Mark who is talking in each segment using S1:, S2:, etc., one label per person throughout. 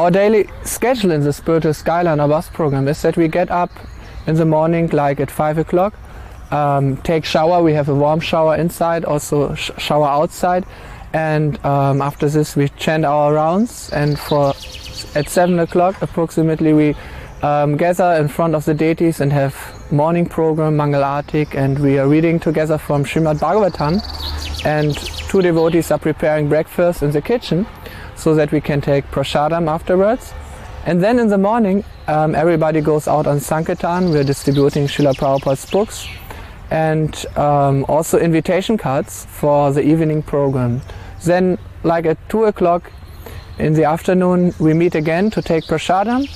S1: our daily schedule in the Spiritual Skyliner, our bus program, is that we get up in the morning like at 5 o'clock, um, take shower, we have a warm shower inside, also sh- shower outside, and um, after this we chant our rounds, and for at 7 o'clock approximately we um, gather in front of the deities and have morning program, Mangal Artik, and we are reading together from Srimad Bhagavatam, and two devotees are preparing breakfast in the kitchen, so that we can take prasadam afterwards. And then in the morning, um, everybody goes out on Sankirtan. We're distributing Srila Prabhupada's books and um, also invitation cards for the evening program. Then, like at 2 o'clock in the afternoon, we meet again to take prasadam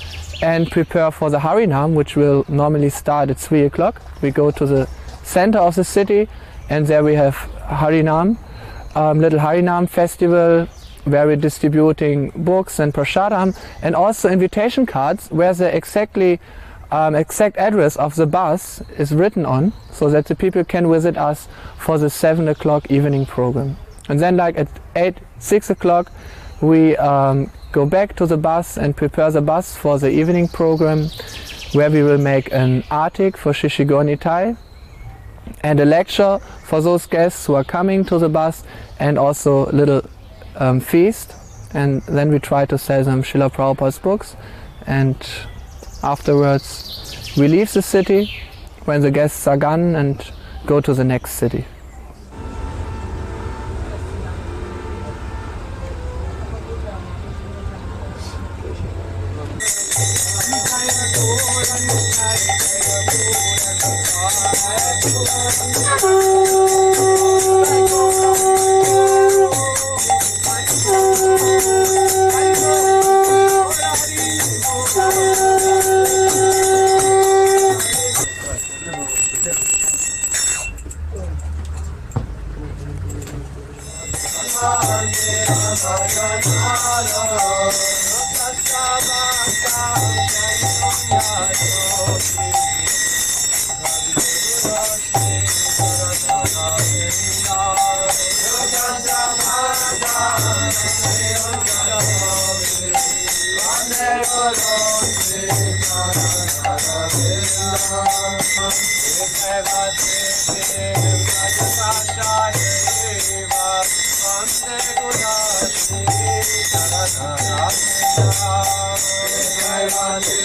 S1: and prepare for the Harinam, which will normally start at 3 o'clock. We go to the center of the city and there we have Harinam, um, little Harinam festival where we're distributing books and prasadam and also invitation cards where the exactly um, exact address of the bus is written on so that the people can visit us for the 7 o'clock evening program. And then like at 8, 6 o'clock we um, go back to the bus and prepare the bus for the evening program where we will make an artik for Sri Sri Gaura-Nitai and a lecture for those guests who are coming to the bus and also little um, feast and then we try to sell some Srila Prabhupada's books and afterwards we leave the city when the guests are gone and go to the next city.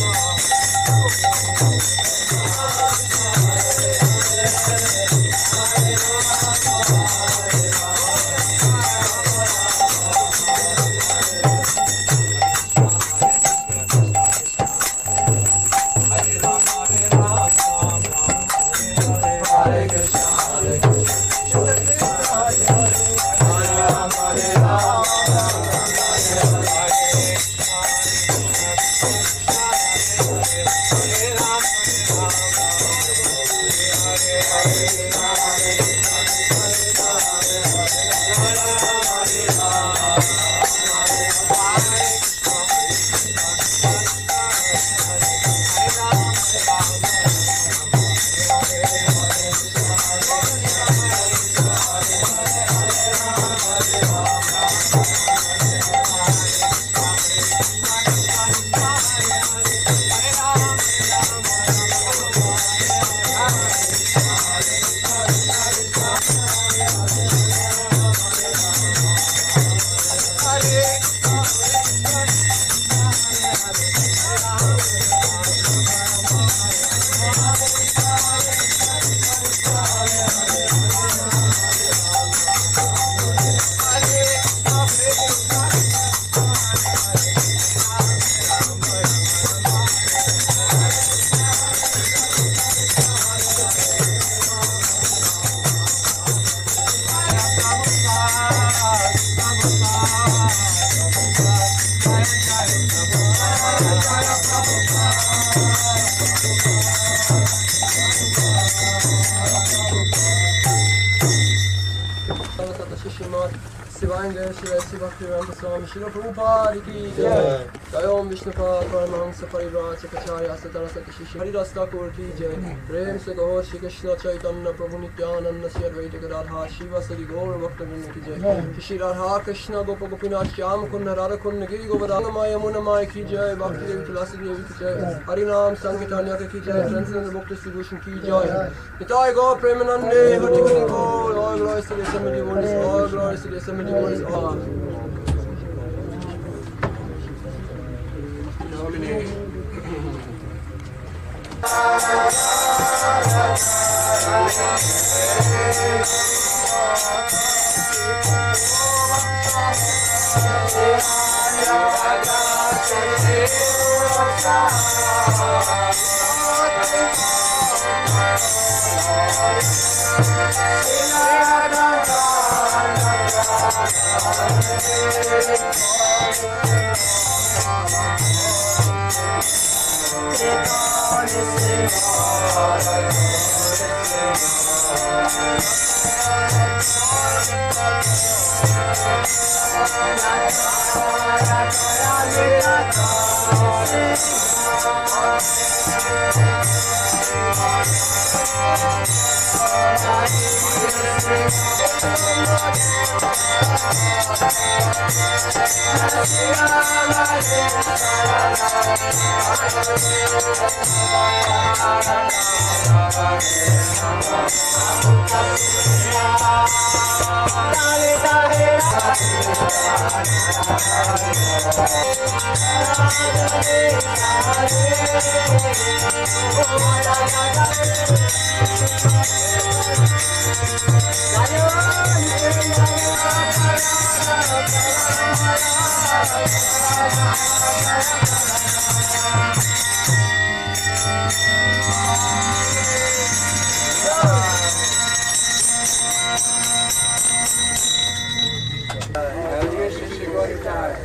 S2: Thank you. Shiv Prabhupada की जय ओम विष्णुपाद परमहंस परिव्राजकाचार्य सरस्वती शिष्य हरिदास ठाकुर की जय प्रेम से गौर श्री कृष्ण चैतन्य प्रभु नित्यानंद श्री अद्वैत राधा शिव श्री गौर भक्त की जय श्री राधा कृष्ण गोप गोपीनाथ श्याम कुंड राधा कुंड गिरि गोवर्धन माय यमुना माय की जय भक्ति देवी तुलसी देवी की जय हरि नाम संकीर्तन की जय ट्रांसेंडेंट मुक्ति विभूषण की जय निताय गौ प्रेमानंदे हरि हरि बोल all glories to the assembly ones all glories to the assembly ones all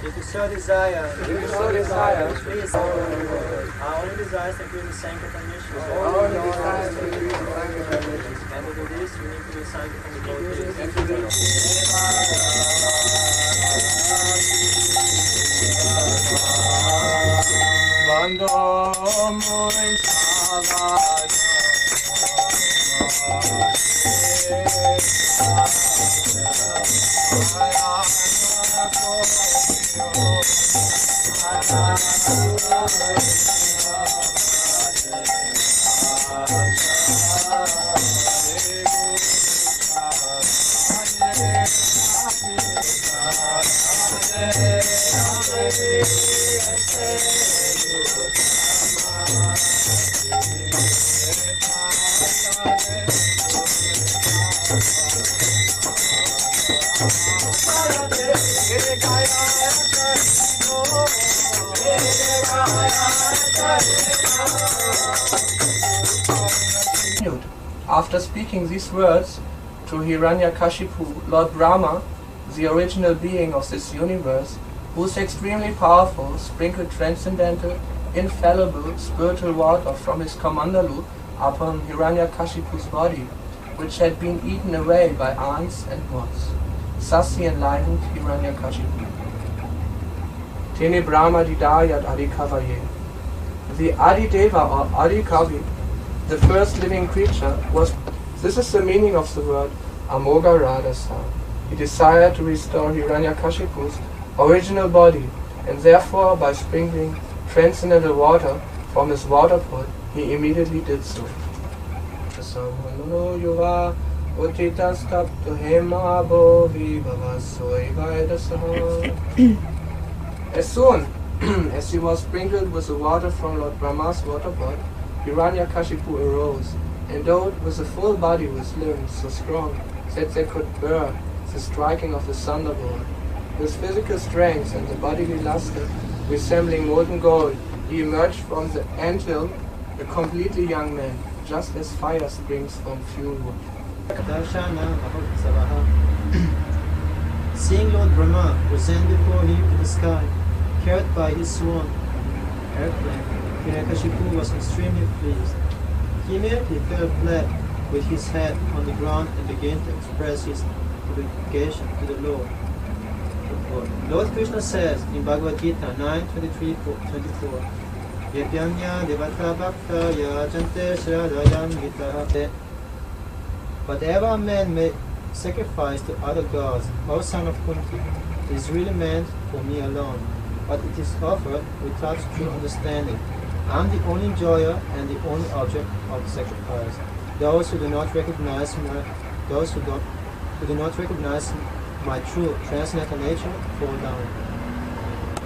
S3: If you desire,
S1: desire,
S3: please, our only desire is to increase the of
S1: all the desires to increase the sanctity
S3: And to do this, we need to be sanctified from the devotees.
S1: and to do Bando muy continued. After speaking these words to Hiranyakashipu, Lord Brahma, the original being of this universe, who is extremely powerful, sprinkled transcendental, infallible spiritual water from his Kamandalu upon Hiranyakashipu's body, which had been eaten away by ants and moths. Thus he enlightened Hiranyakashipu. Tene Brahma Didayat Adikavaye. The Adideva or Adikavi the first living creature was. This is the meaning of the word Amogha. He desired to restore Hiranyakashipu's original body, and therefore, by sprinkling transcendental water from his water pot, he immediately did so. As soon as he was sprinkled with the water from Lord Brahma's water pot, Hiranyakashipu arose endowed with a full body with limbs so strong that they could bear the striking of the thunderbolt. With physical strength and the bodily luster resembling molten gold, he emerged from the anthill a completely young man, just as fire springs from fuel.
S3: Seeing Lord Brahma present before him in the sky, carried by his swan airplane, Hiranyakashipu was extremely pleased. He immediately fell flat with his head on the ground and began to express his obligation to the Lord. Lord Krishna says in Bhagavad Gita 9 23 24, Yajanya devata bhakta yajante shradayam gita. Whatever man may sacrifice to other gods, O son of Kunti, is really meant for me alone, but it is offered without true understanding. I am the only enjoyer and the only object of sacrifice. Those who do not recognize my, those who, don't, who do not recognize my true transcendental nature fall down.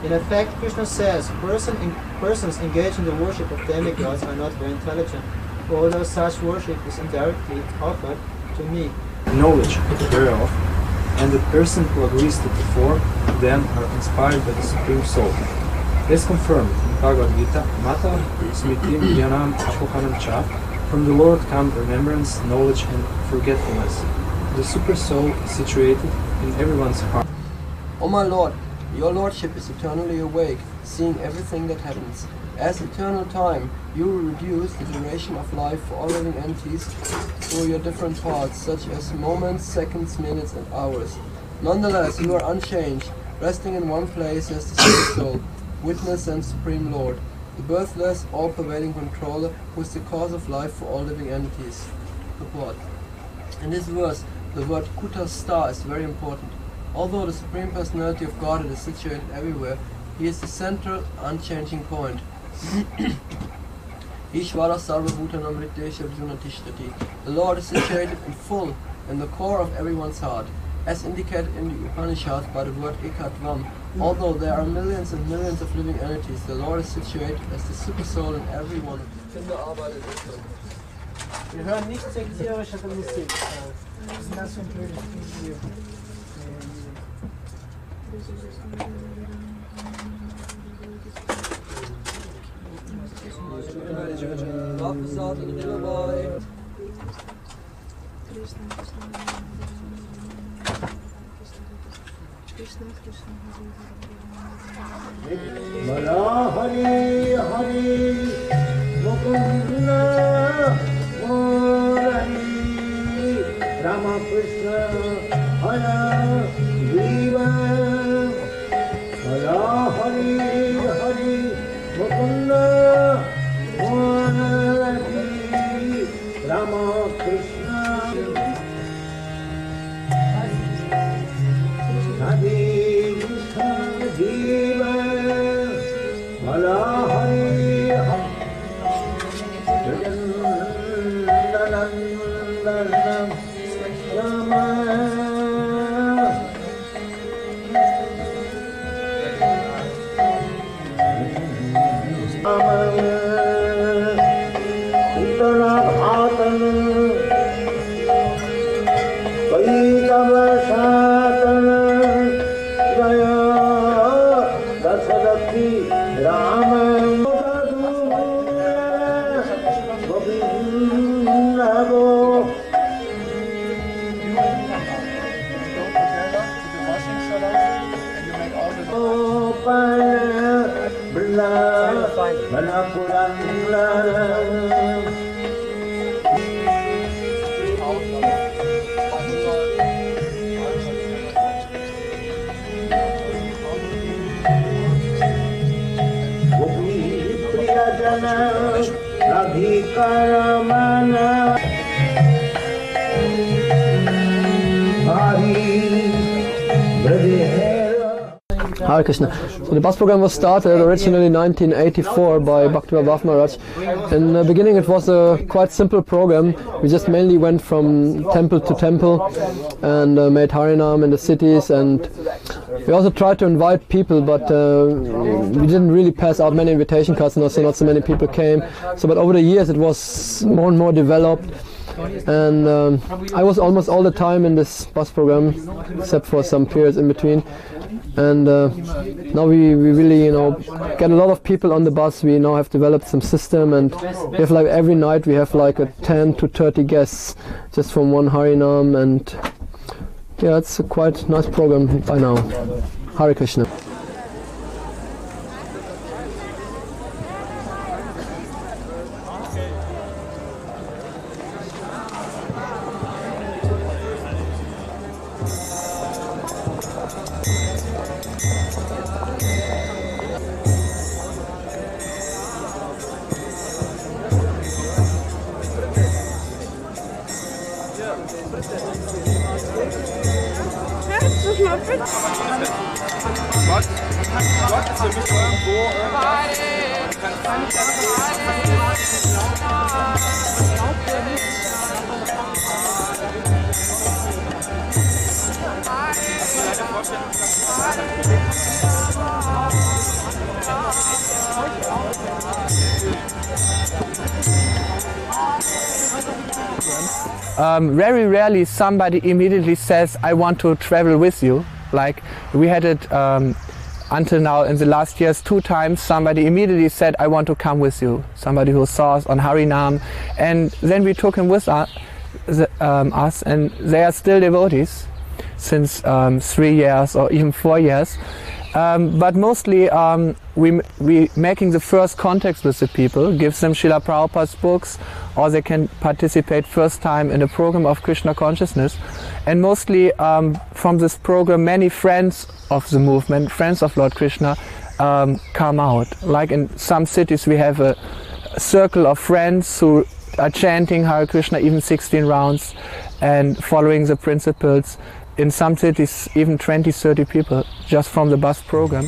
S3: In effect, Krishna says person in, persons engaged in the worship of demigods are not very intelligent, although such worship is indirectly offered to me.
S4: knowledge thereof, and the person who agrees to perform them are inspired by the Supreme Soul. This confirmed in Bhagavad Gita, Mata Smritim Dhyanam Apohanam Cha, from the Lord come remembrance, knowledge, and forgetfulness. The Super Soul is situated in everyone's heart.
S2: O my Lord, your Lordship is eternally awake, seeing everything that happens. As eternal time, you reduce the duration of life for all living entities through your different parts, such as moments, seconds, minutes, and hours. Nonetheless, you are unchanged, resting in one place as the Super Soul, Witness and Supreme Lord, the birthless, all-pervading controller who is the cause of life for all living entities. Purport. In this verse, the word Kutastha is very important. Although the Supreme Personality of Godhead is situated everywhere, He is the central, unchanging point. Ishvara Sarvabhutanam Arjuna The Lord is situated in full in the core of everyone's heart, as indicated in the Upanishads by the word Ekatvam. Although there are millions and millions of living entities, the Lord is situated as the super soul in every one. Kinder arbeitet
S3: Wir hören nicht sekterische Musik.
S2: Das
S5: ist natürlich viel. Hafızat ilgili var. Krishna Krishna Krishna Hare Hare Mukunda Murari Ramakrishna Hara
S1: Hare Krishna. So the bus program was started originally in 1984 by Bhaktivinoda Maharaj. In the beginning it was a quite simple program. We just mainly went from temple to temple and uh, made Harinam in the cities and
S6: We also tried to invite people, but uh, we didn't really pass out many invitation cards, and also not so many people came. So, but over the years, it was more and more developed. And um, I was almost all the time in this bus program, except for some periods in between. And uh, now we, we really, you know, get a lot of people on the bus. We now have developed some system, and we have like every night we have like a 10 to 30 guests just from one Harinam, and yeah, it's a quite nice program by now. Hare Krishna.
S7: Um, very rarely somebody immediately says, I want to travel with you. Like we had it um, until now in the last years two times somebody immediately said, I want to come with you. Somebody who saw us on Harinam. And then we took him with us, the, um, us and they are still devotees since um, three years or even four years. Um, but mostly um, we, we making the first contacts with the people, gives them Srila Prabhupada's books, or they can participate first time in a program of Krishna consciousness. And mostly um, from this program, many friends of the movement, friends of Lord Krishna, um, come out. Like in some cities, we have a, circle of friends who are chanting Hare Krishna even 16 rounds and following the principles in some cities even 20 30 people just from the bus program.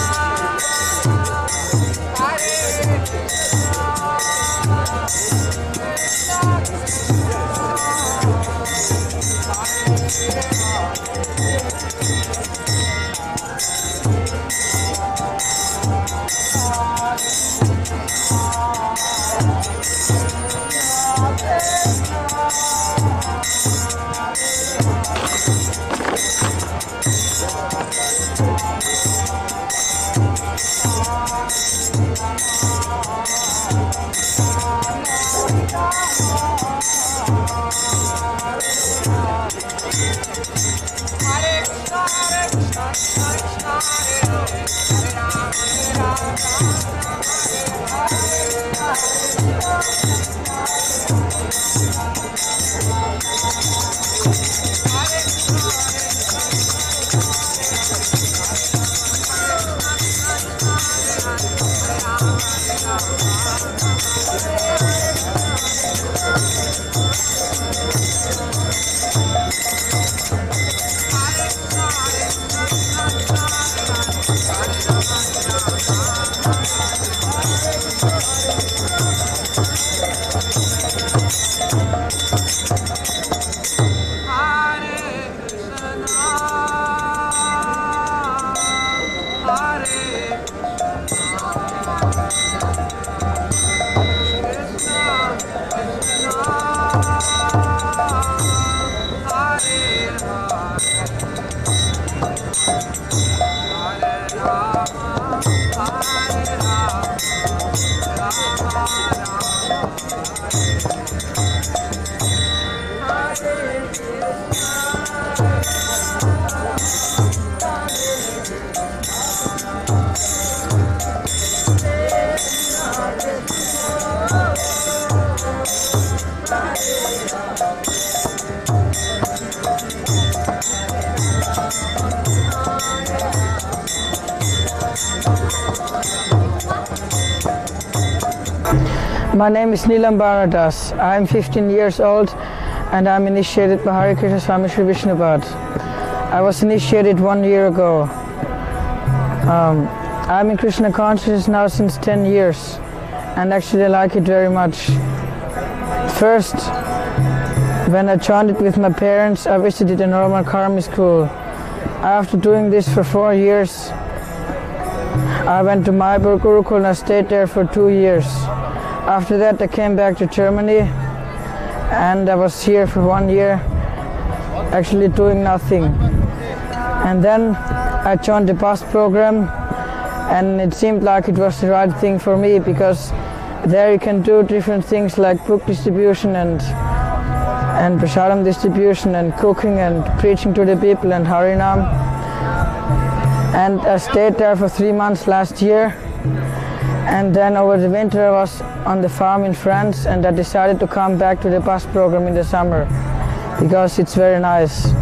S8: My name is Nilam Baradas. I'm 15 years old and I'm initiated by Harikesa Swami Sri. I was initiated one year ago. Um, I'm in Krishna consciousness now since 10 years and actually I like it very much. First, when I joined it with my parents, I visited a normal karma school. After doing this for four years, I went to Mayapur Gurukul and I stayed there for two years. After that, I came back to Germany and I was here for one year, actually doing nothing. And then I joined the bus program and it seemed like it was the right thing for me because there you can do different things like book distribution and and prasadam distribution and cooking and preaching to the people and harinam. And I stayed there for three months last year. And then over the winter I was on the farm in France and I decided to come back to the bus program in the summer because it's very nice.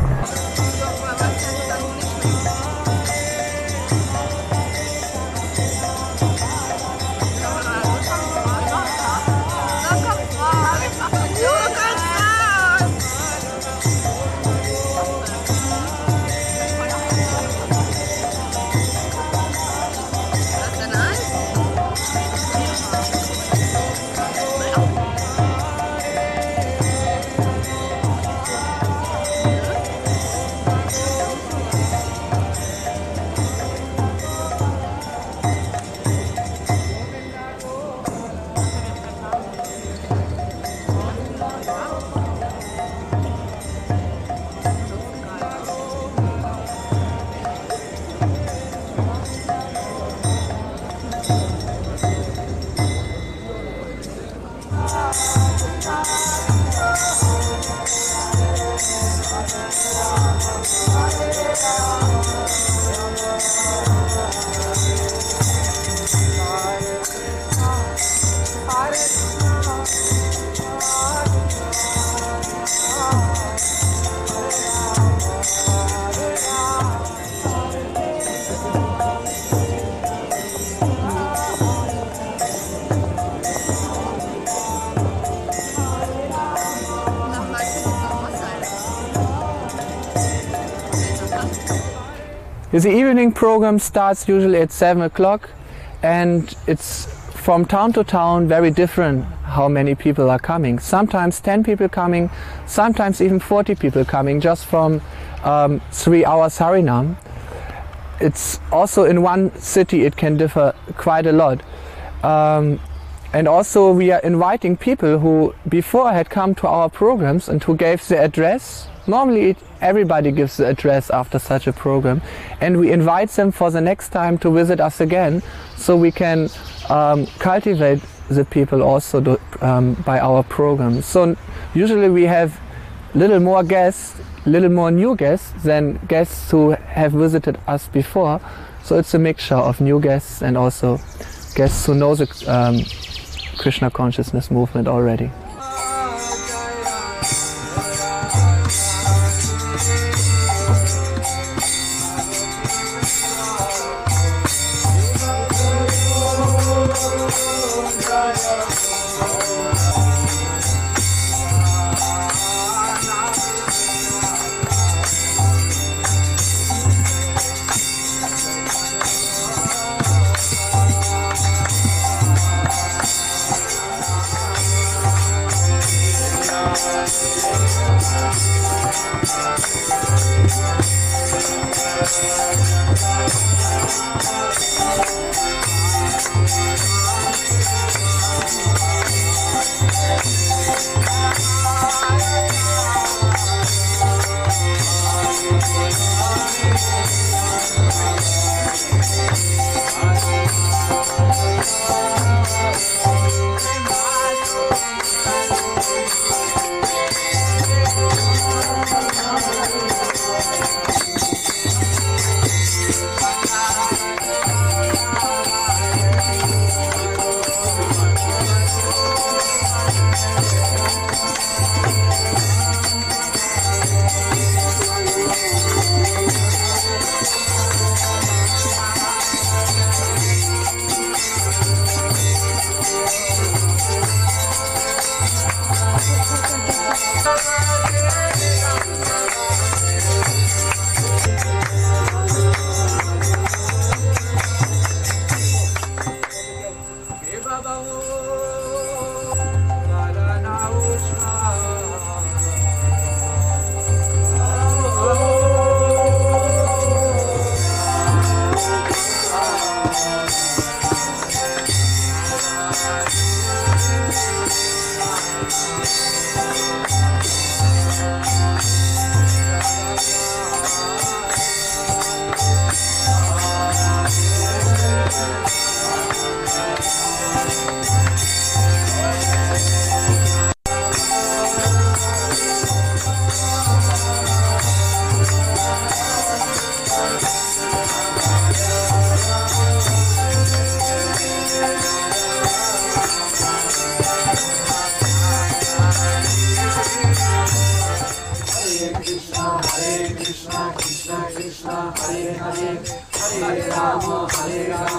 S1: The evening program starts usually at 7 o'clock and it's from town to town very different how many people are coming. Sometimes 10 people coming, sometimes even 40 people coming just from um, three hours Harinam. It's also in one city it can differ quite a lot. Um, and also we are inviting people who before had come to our programs and who gave the address. Normally it, everybody gives the address after such a program and we invite them for the next time to visit us again so we can um, cultivate the people also to, um, by our program. So usually we have little more guests, little more new guests than guests who have visited us before. So it's a mixture of new guests and also guests who know the um, Krishna consciousness movement already. Hare Rama, Hare Rama,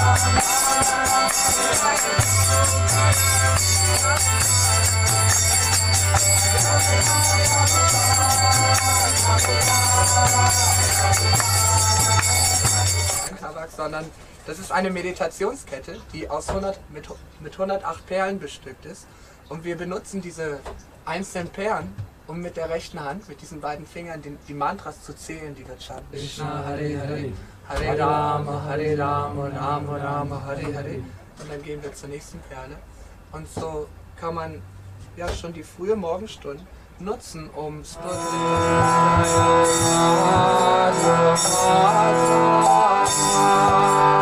S1: Tabak, sondern das ist eine Meditationskette, die aus 100, mit, mit 108 Perlen bestückt ist. Und wir benutzen diese einzelnen Perlen, um mit der rechten Hand, mit diesen beiden Fingern, die, die Mantras zu zählen, die wir chanten. Krishna Hare Hare, Hare Rama, Hare Rama, Rama Rama, Hare Hare. Und dann gehen wir zur nächsten Perle. Und so kann man ja schon die frühe Morgenstunde nutzen, um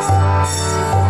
S1: to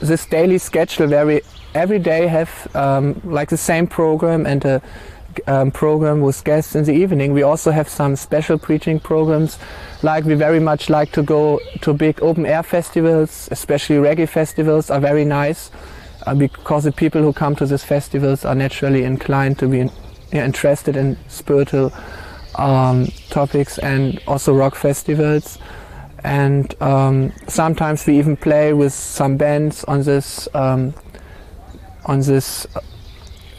S1: this daily schedule where we every day have um, like the same program and a um, program with guests in the evening. We also have some special preaching programs. Like we very much like to go to big open air festivals, especially reggae festivals are very nice uh, because the people who come to these festivals are naturally inclined to be in, interested in spiritual um, topics and also rock festivals and um, sometimes we even play with some bands on this um, on this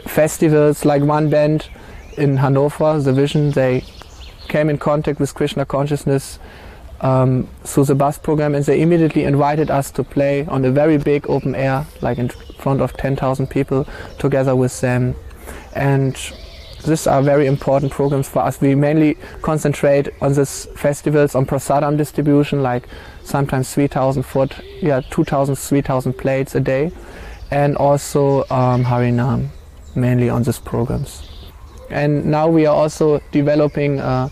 S1: festivals. Like one band in Hanover the Vision they came in contact with Krishna consciousness um, through the bus program and they immediately invited us to play on a very big open air like in front of 10,000 people together with them. And these are very important programs for us. We mainly concentrate on these festivals on prasadam distribution, like sometimes 3,000, foot, yeah, 2,000, 3,000 plates a day, and also um, Harinam, mainly on these programs. And now we are also developing a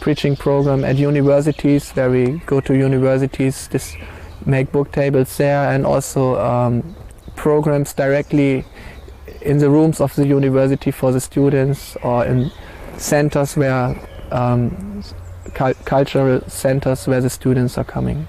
S1: preaching program at universities, where we go to universities, this, make book tables there, and also um, programs directly
S7: in the rooms of the university for the students or in centers where um, cul- cultural centers where the students are coming.